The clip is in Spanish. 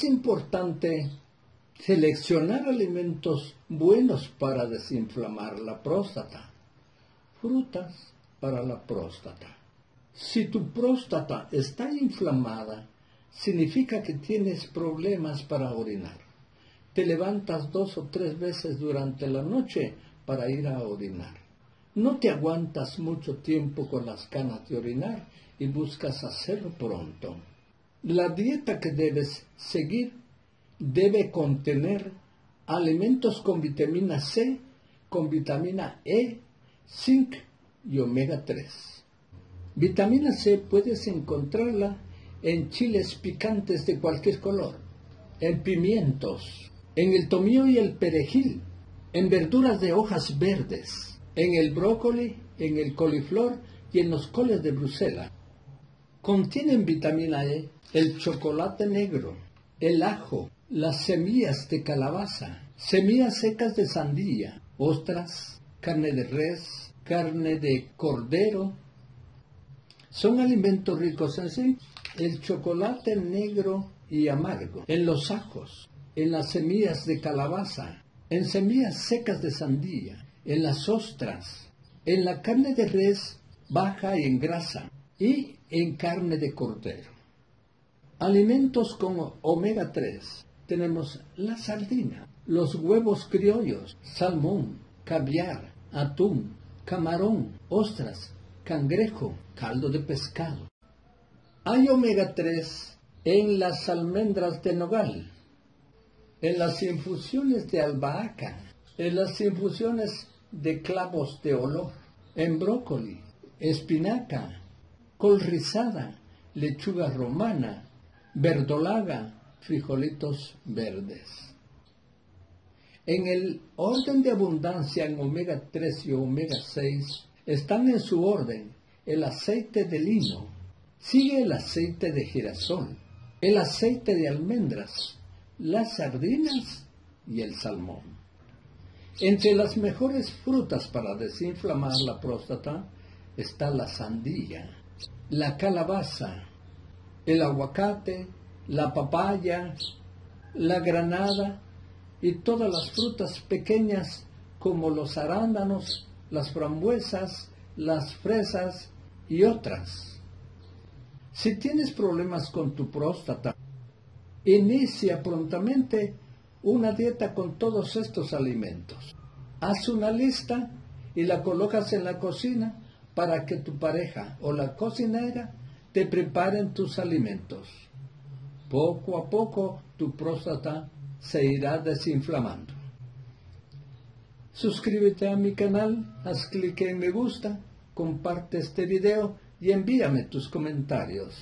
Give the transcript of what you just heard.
Es importante seleccionar alimentos buenos para desinflamar la próstata. Frutas para la próstata. Si tu próstata está inflamada, significa que tienes problemas para orinar. Te levantas dos o tres veces durante la noche para ir a orinar. No te aguantas mucho tiempo con las ganas de orinar y buscas hacerlo pronto. La dieta que debes seguir debe contener alimentos con vitamina C, con vitamina E, zinc y omega 3. Vitamina C puedes encontrarla en chiles picantes de cualquier color, en pimientos, en el tomillo y el perejil, en verduras de hojas verdes, en el brócoli, en el coliflor y en los coles de Bruselas. Contienen vitamina E el chocolate negro, el ajo, las semillas de calabaza, semillas secas de sandía, ostras, carne de res, carne de cordero. Son alimentos ricos en sí. El chocolate negro y amargo, en los ajos, en las semillas de calabaza, en semillas secas de sandía, en las ostras, en la carne de res baja en grasa y en carne de cordero. Alimentos como omega 3. Tenemos la sardina, los huevos criollos, salmón, caviar, atún, camarón, ostras, cangrejo, caldo de pescado. Hay omega 3 en las almendras de nogal, en las infusiones de albahaca, en las infusiones de clavos de olor, en brócoli, espinaca, col rizada, lechuga romana, verdolaga, frijolitos verdes. En el orden de abundancia en omega 3 y omega 6 están en su orden el aceite de lino, sigue el aceite de girasol, el aceite de almendras, las sardinas y el salmón. Entre las mejores frutas para desinflamar la próstata está la sandía, la calabaza, el aguacate, la papaya, la granada y todas las frutas pequeñas como los arándanos, las frambuesas, las fresas y otras. Si tienes problemas con tu próstata, inicia prontamente una dieta con todos estos alimentos. Haz una lista y la colocas en la cocina para que tu pareja o la cocinera te preparen tus alimentos. Poco a poco tu próstata se irá desinflamando. Suscríbete a mi canal, haz clic en me gusta, comparte este video y envíame tus comentarios.